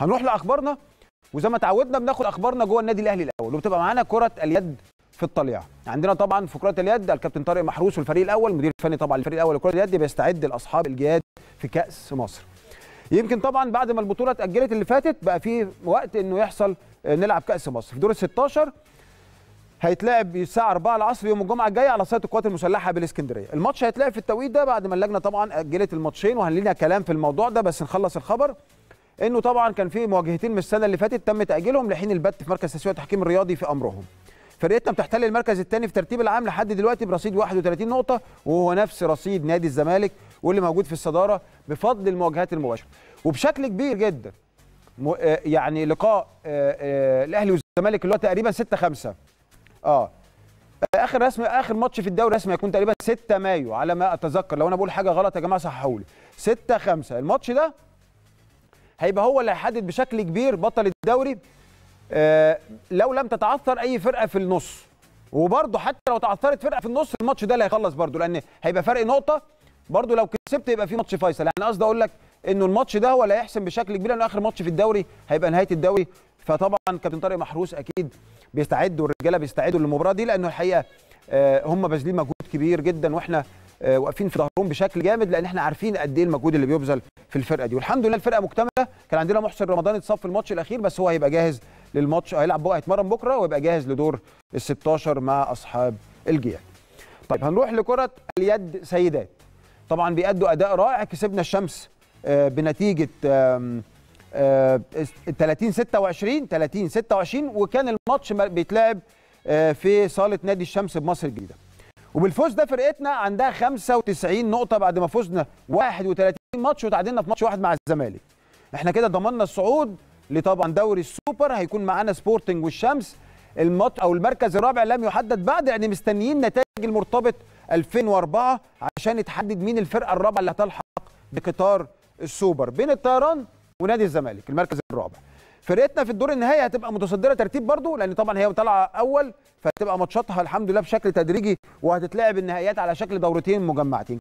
هنروح لأخبارنا؟ وزي ما تعودنا بناخد أخبارنا جوه النادي الأهلي الأول وبتبقى معانا كرة اليد في الطليعة. عندنا طبعا في كرة اليد الكابتن طارق محروس والفريق الأول مدير الفني طبعا الفريق الأول لكرة اليد بيستعد لأصحاب الجهاد في كأس مصر. يمكن طبعا بعد ما البطولة اتأجلت اللي فاتت بقى في وقت إنه يحصل نلعب كأس مصر. في دور ال 16 هيتلعب الساعة 4 العصر يوم الجمعة الجايه على صاله القوات المسلحة بالإسكندرية. الماتش هيتلعب في التوقيت ده بعد ما اللجنة طبعا أجلت الماتشين وهنلينا كلام في الموضوع ده بس نخلص الخبر. إنه طبعا كان في مواجهتين من السنة اللي فاتت تم تأجيلهم لحين البت في مركز تسوية التحكيم الرياضي في أمرهم. فرقتنا بتحتل المركز الثاني في ترتيب العام لحد دلوقتي برصيد 31 نقطة وهو نفس رصيد نادي الزمالك واللي موجود في الصدارة بفضل المواجهات المباشرة. وبشكل كبير جدا يعني لقاء الأهلي والزمالك اللي هو تقريبا 6 5 آه آخر رسمي آخر ماتش في الدوري رسمي هيكون تقريبا 6 مايو على ما أتذكر. لو أنا بقول حاجة غلط يا جماعة صححوا لي 6 5 الماتش ده هيبقى هو اللي هيحدد بشكل كبير بطل الدوري آه لو لم تتعثر أي فرقة في النص. وبرضه حتى لو تعثرت فرقة في النص الماتش ده اللي هيخلص برضه لأن هيبقى فرق نقطة. برضه لو كسبت يبقى في ماتش فيصل. يعني قصدي أقول لك إنه الماتش ده هو اللي هيحسم بشكل كبير لأنه آخر ماتش في الدوري هيبقى نهاية الدوري. فطبعا كابتن طارق محروس أكيد بيستعد والرجالة بيستعدوا للمباراة دي لأنه الحقيقة آه هم باذلين مجهود كبير جدا وإحنا واقفين في ظهرهم بشكل جامد لأن إحنا عارفين قد إيه المجهود اللي بيبذل في الفرقة دي والحمد لله الفرقة مكتملة كان عندنا محسن رمضان اتصاب في الماتش الأخير بس هو هيبقى جاهز للماتش هيلعب بقى هيتمرن بكرة ويبقى جاهز لدور ال 16 مع أصحاب الجياد. طيب هنروح لكرة اليد سيدات. طبعا بيأدوا أداء رائع كسبنا الشمس آه بنتيجة 30 26 30 26 وكان الماتش بيتلعب في صالة نادي الشمس بمصر الجديدة. وبالفوز ده فرقتنا عندها 95 نقطة بعد ما فزنا 31 ماتش وتعادلنا في ماتش واحد مع الزمالك. إحنا كده ضمننا الصعود لطبعا دوري السوبر هيكون معانا سبورتنج والشمس. الماتش أو المركز الرابع لم يحدد بعد يعني مستنيين نتائج المرتبط 2004 عشان يتحدد مين الفرقة الرابعة اللي هتلحق بقطار السوبر. بين الطيران ونادي الزمالك المركز الرابع. فرقتنا في الدور النهائي هتبقى متصدرة ترتيب برضو لأن طبعا هي طالعة أول فهتبقى ماتشاتها الحمد لله بشكل تدريجي وهتتلعب النهائيات على شكل دورتين مجمعتين.